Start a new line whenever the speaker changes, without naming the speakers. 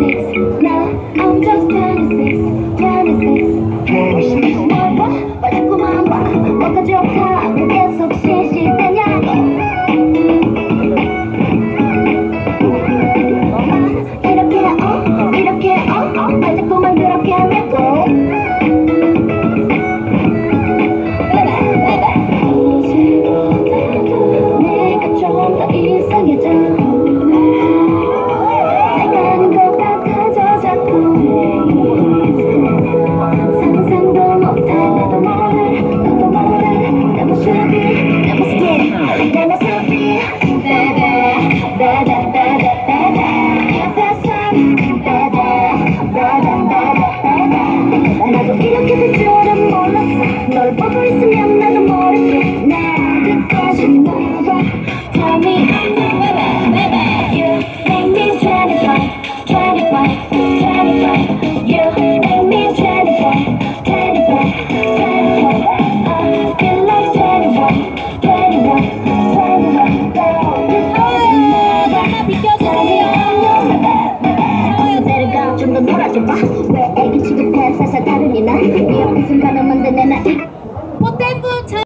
darkness. Now I'm just. 건가? 왜 애기 취급해 사서 다르니 나네 옆에 순간 없는데 내나 이거 보태부